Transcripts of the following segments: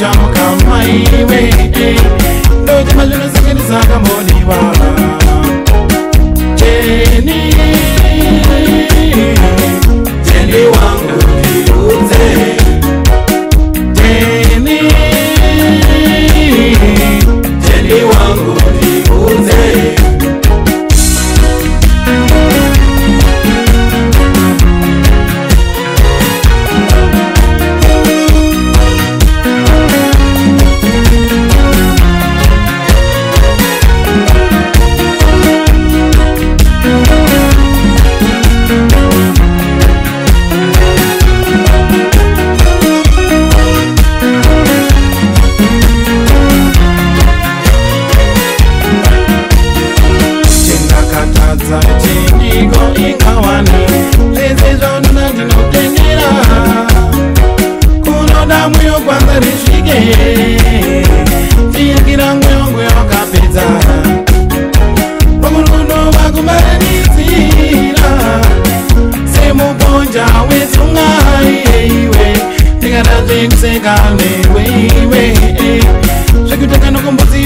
chaka maiwe ndo chimalilo zikenizaka moni wava cheni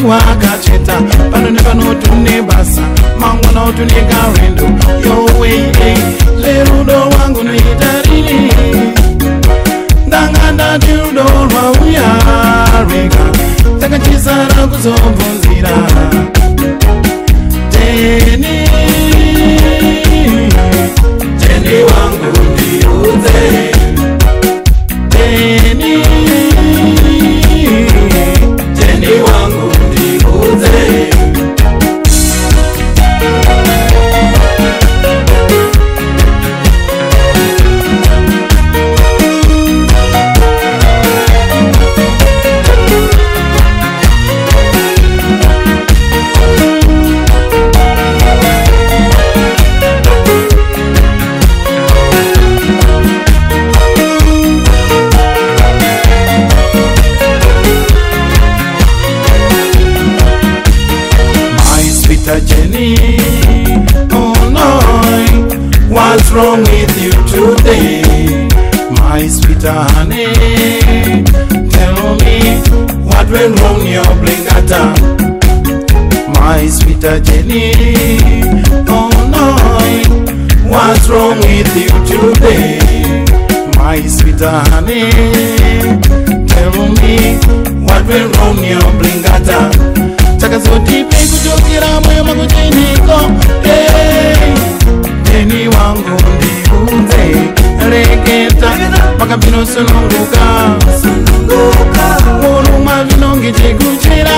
wakacheta pano nepanotune basa mangwana otuneka rwendo yowee lerudo wangu noita rini ndanga ndati rudo rwauya rwega takachisara kuzobvunzira teni Jenny, Oh no, what's wrong with you today? My sweet honey, tell me what went wrong in your blingata. My sweet Jenny, oh no, what's wrong with you today? My sweet honey, tell me what went wrong in your blingata. akazoti pekutokera moyo makuteniko teni wangu ndiunze reketa makabinosununguka unumwa vinonge chekuchera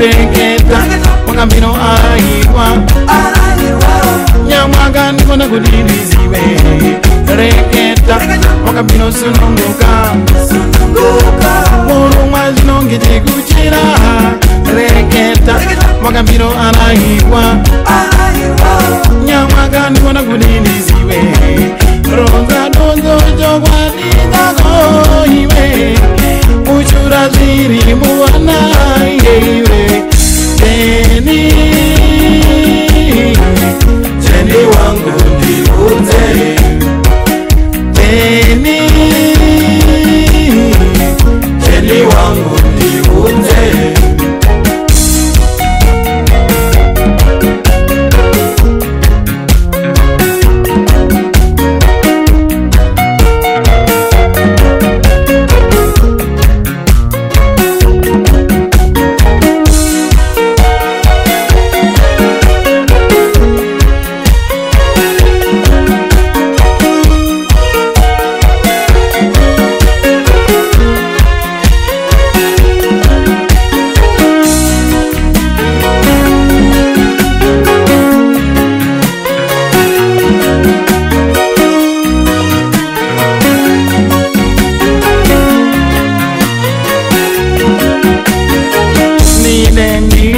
reketa makambino ayirwa nyamwaka ndikona kuti ndizive reketa makabinosununguka magambiro alayirwa nyama kandiona kudindiziwe ronza donzo jokwadindakoiwe kuchura zviri muwa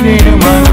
cinema